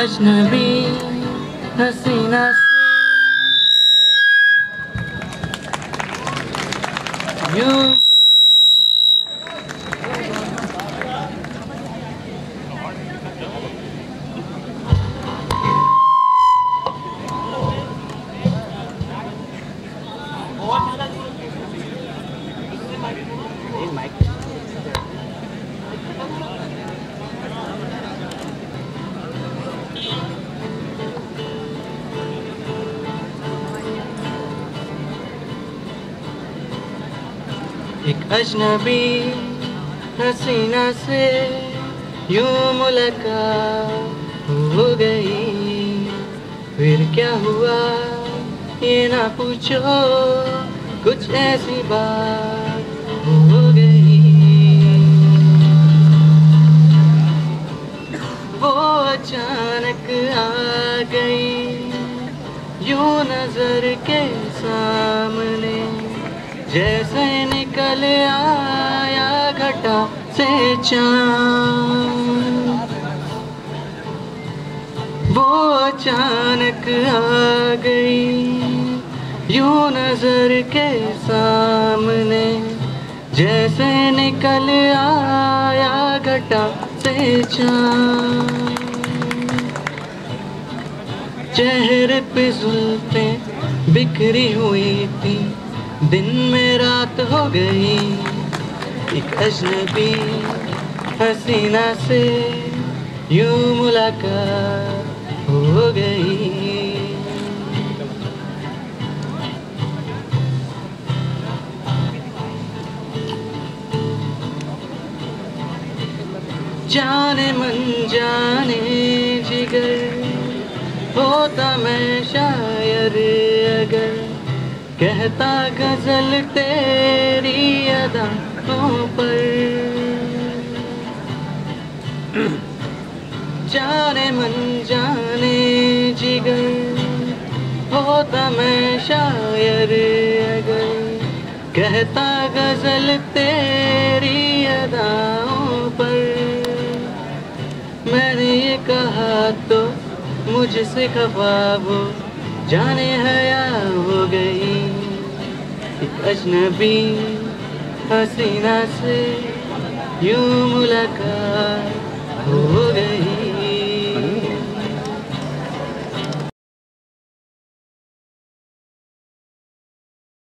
अजनबी हसीना से एक अजनबी, हसीना से यूँ मुलाकात हो गई। फिर क्या हुआ, ये ना पूछो, कुछ ऐसी बात हो गई। वो अचानक आ गई, यूँ नज़र के सामने, जैसे चाँद। वो अचानक आ गई, यू नज़र के सामने। जैसे निकल आया घटा से चाँद। चेहरे पे जुल्फे बिखरी हुई थी, दिन में रात हो गई। एक अजनबी हसीना से यूँ मुलाकात हो गई। जाने मन जाने जिगर होता मैं शायर अगर कहता गज़ल तेरी अदाओं पर। जाने मन जाने जिगर होता मैं शायर अगर। कहता गज़ल तेरी अदाओं पर। मैंने ये कहा तो मुझसे खफा वो जाने हया हो गई। एक अजनबी हसीना से यूं